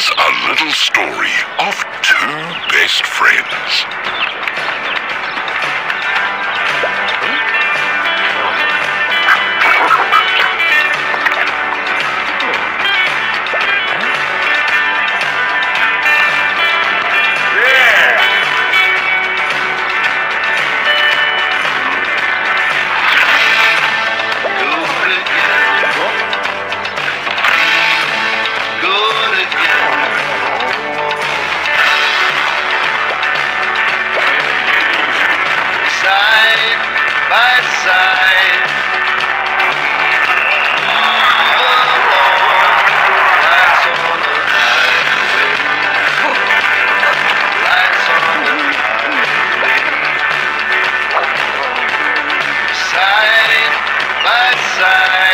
A little story of two best friends. that side.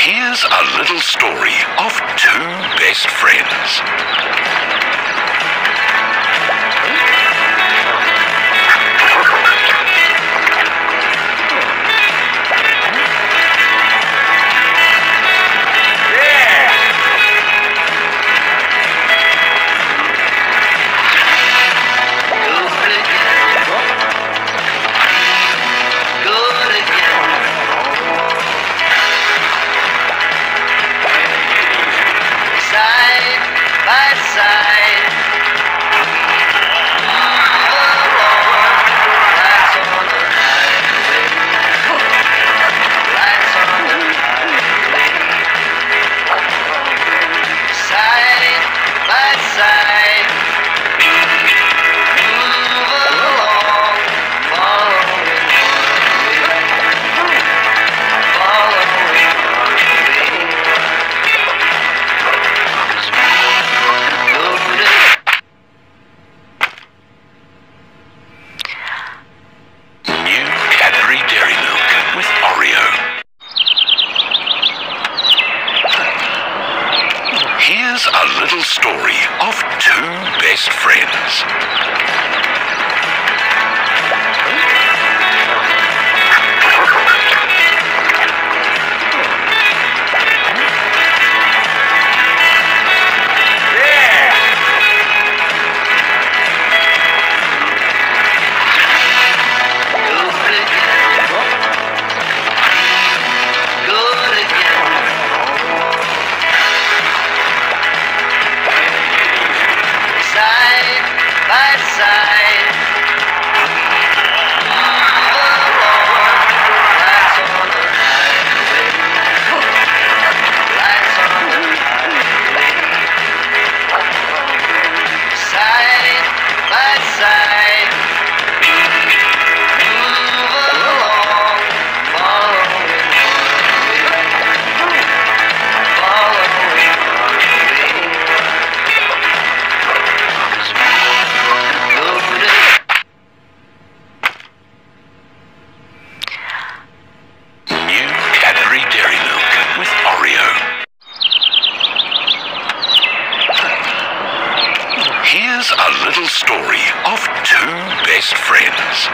Here's a little story of two best friends. little story of two best friends. Here's a little story of two best friends.